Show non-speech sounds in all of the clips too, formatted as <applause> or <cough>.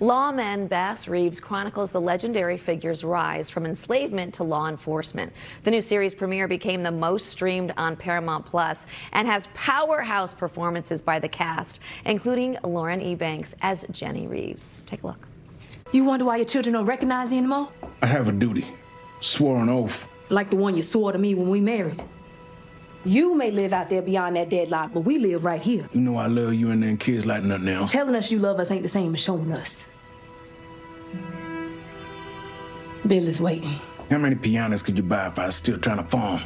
Lawmen Bass Reeves chronicles the legendary figure's rise from enslavement to law enforcement. The new series premiere became the most streamed on Paramount Plus and has powerhouse performances by the cast, including Lauren E. Banks as Jennie Reeves. Take a look. You wonder why your children don't recognize you anymore? I have a duty. Swore an oath. Like the one you swore to me when we married. You may live out there beyond that deadlock, but we live right here. You know I love you and them kids like nothing else. Telling us you love us ain't the same as showing us. Bill is waiting. How many pianos could you buy if I was still trying to farm?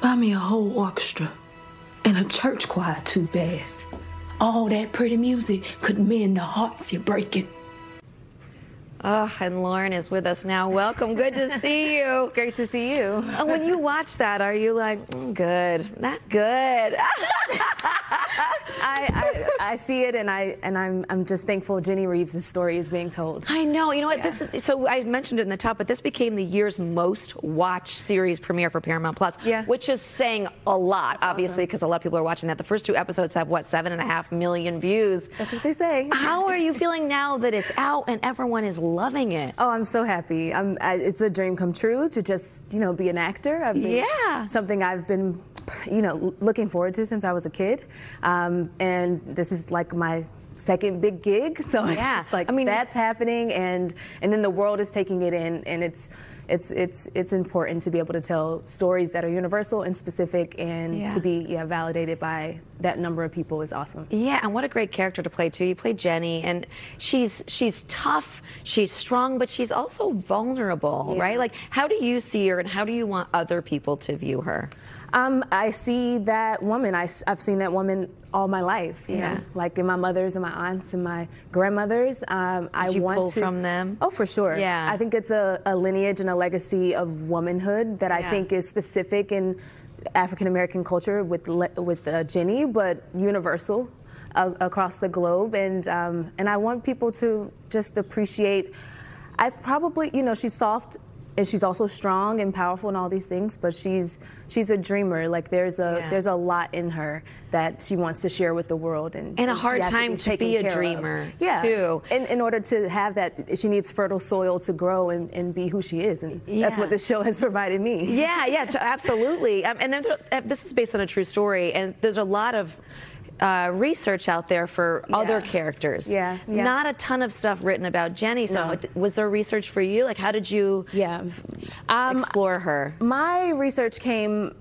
Buy me a whole orchestra and a church choir too, Bass. All that pretty music could mend the hearts you're breaking. Oh, and Lauren is with us now. Welcome. Good to <laughs> see you. Great to see you. Uh, when you watch that, are you like, mm, good, not good? <laughs> I, I, I, see it, and I and I'm I'm just thankful Jennie Reeves' story is being told. I know. You know what? Yeah. This is so. I mentioned it in the top, but this became the year's most watched series premiere for Paramount Plus. Yeah. Which is saying a lot, That's obviously, because awesome. a lot of people are watching that. The first two episodes have what seven and a half million views. That's what they say. How are you <laughs> feeling now that it's out and everyone is loving it? Oh, I'm so happy. I'm. I, it's a dream come true to just you know be an actor. I've been, yeah. Something I've been you know, looking forward to since I was a kid. Um, and this is like my second big gig <laughs> so it's yeah. just like I mean that's happening and and then the world is taking it in and it's it's it's it's important to be able to tell stories that are universal and specific and yeah. to be yeah validated by that number of people is awesome. Yeah, and what a great character to play too. You play Jennie and she's she's tough, she's strong, but she's also vulnerable, yeah. right? Like how do you see her and how do you want other people to view her? Um, I see that woman. I, I've seen that woman all my life. You yeah. know, like in my mothers and my aunts and my grandmothers. Um, I want to from them. Oh, for sure. Yeah. I think it's a, a lineage and a legacy of womanhood that I think is specific in African American culture with with uh, Jennie, but universal. Uh, across the globe, and um, and I want people to just appreciate. I probably, you know, she's soft and she's also strong and powerful and all these things but she's she's a dreamer like there's a yeah. there's a lot in her that she wants to share with the world and and a hard time to be, to be a dreamer of. yeah too in, in order to have that she needs fertile soil to grow and, and be who she is and yeah. that's what the show has provided me yeah yeah absolutely um, and then, uh, this is based on a true story and there's a lot of uh, research out there for yeah. other characters. Yeah, yeah, Not a ton of stuff written about Jennie. So no. was there research for you? Like, how did you yeah. Um, explore her? My research came.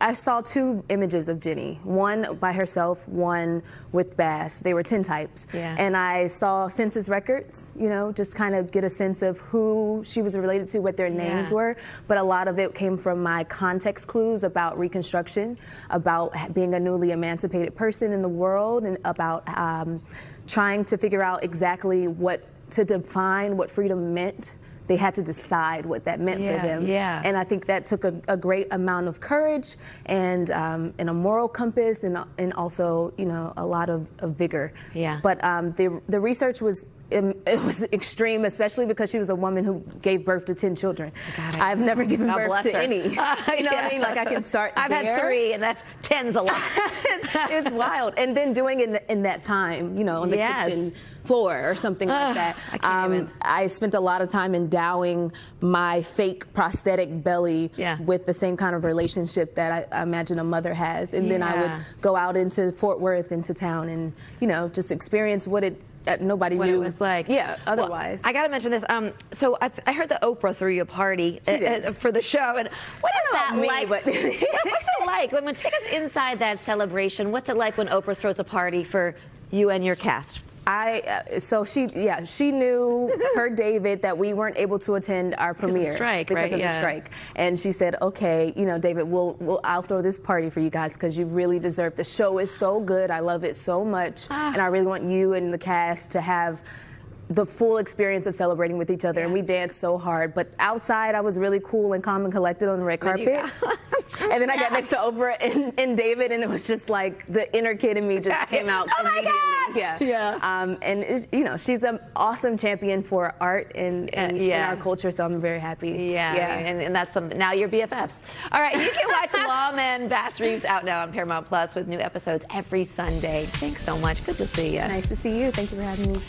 I saw two images of Jennie. One by herself. One with Bass. They were tintypes. Yeah. And I saw census records. You know, just kind of get a sense of who she was related to, what their names yeah. were. But a lot of it came from my context clues about Reconstruction, about being a newly emancipated person in the world and about um, trying to figure out exactly what to define what freedom meant they had to decide what that meant yeah, for them. Yeah. And I think that took a, a great amount of courage and um, and a moral compass and and also you know a lot of, of vigor. Yeah. But um, the the research was it, was extreme, especially because she was a woman who gave birth to 10 children. I've never given God birth to her. any. <laughs> you know yeah. what I mean? Like I can start I've there. had three, and that's 10's a lot. <laughs> <laughs> it's wild. And then doing it in, in that time, you know, on the yes. kitchen floor or something like that. I, um, I, spent a lot of time endowing my fake prosthetic belly yeah. with the same kind of relationship that I, I imagine a mother has. And yeah. then I would go out into Fort Worth, into town, and, you know, just experience what it uh, nobody what knew it was like. Yeah, otherwise. Well, I got to mention this. Um, so I, I, heard that Oprah threw you a party uh, uh, for the show, and what is that me, like? But <laughs> what's it like? When, when take us inside that celebration. What's it like when Oprah throws a party for you and your cast? I uh, so she yeah she knew <laughs> her David that we weren't able to attend our premiere because of, strike, because right? of yeah. the strike, and she said, okay, you know, David, we'll, we'll I'll throw this party for you guys because you really deserve. The show is so good, I love it so much, ah. and I really want you and the cast to have the full experience of celebrating with each other, yeah. and we danced so hard. But outside, I was really cool and calm and collected on the red carpet. <laughs> and then I got next to Oprah and, and, David, and it was just like the inner kid in me just came out oh immediately. Yeah, yeah. Um, and you know, she's an awesome champion for art and, and yeah. in our culture, so I'm very happy. Yeah, yeah. And, and that's some. Now you're BFFs. All right, you can watch <laughs> Lawmen Bass Reeves out now on Paramount Plus with new episodes every Sunday. Thanks so much. Good to see you. Nice to see you. Thank you for having me.